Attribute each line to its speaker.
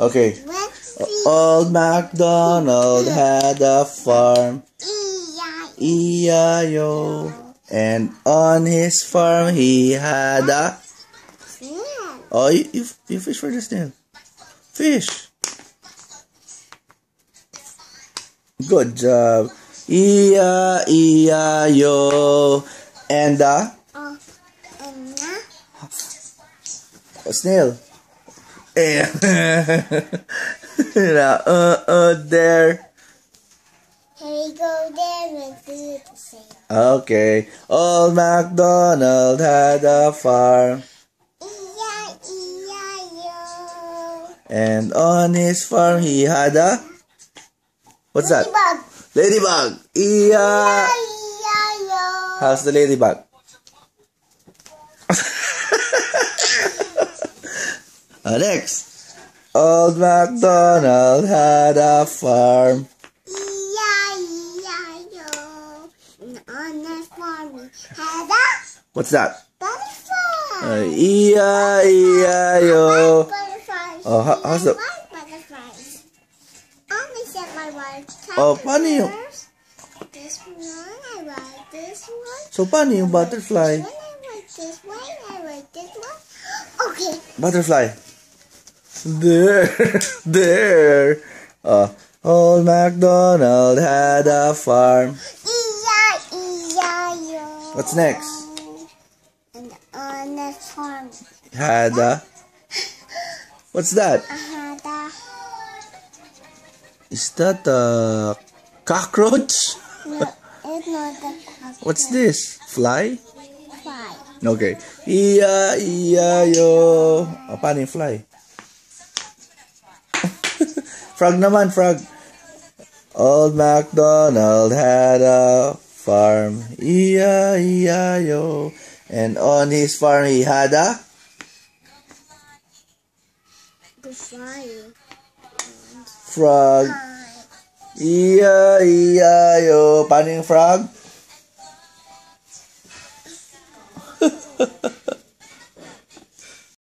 Speaker 1: Okay. Old MacDonald had a farm. E-I-O. And on his farm he had a... Oh, you, you, you fish for the snail. Fish. Good job. E-I-E-I-O. And a... A snail. Uh, uh, there.
Speaker 2: Here we go there and do the same.
Speaker 1: Okay. Old MacDonald had a farm.
Speaker 2: E-I-E-I-O.
Speaker 1: And on his farm he had a... What's that?
Speaker 2: Ladybug.
Speaker 1: Ladybug.
Speaker 2: E-I-E-I-O.
Speaker 1: How's the ladybug? Uh, next. Old MacDonald had a farm.
Speaker 2: E-I-E-I-O. And on the farm we had a
Speaker 1: What's that?
Speaker 2: butterfly.
Speaker 1: Uh, E-I-E-I-O. Oh, how- how's the-
Speaker 2: I like butterflies. Only set my one.
Speaker 1: Oh, paano yung-
Speaker 2: This one, I like this one.
Speaker 1: So, paano yung butterfly?
Speaker 2: When I like this one, I like this one. Okay.
Speaker 1: Butterfly. There. there. Uh, old MacDonald had a farm. What's next?
Speaker 2: And on the farm,
Speaker 1: Had a... What's that?
Speaker 2: Had a
Speaker 1: Is that a cockroach?
Speaker 2: no, it's not the
Speaker 1: What's this? Fly?
Speaker 2: fly.
Speaker 1: Okay. Iya, iya, yo. Paano yung fly? Frog naman, frog. Old MacDonald had a farm. Yo. And on his farm he had a... Frog. Iya. Paano yung frog?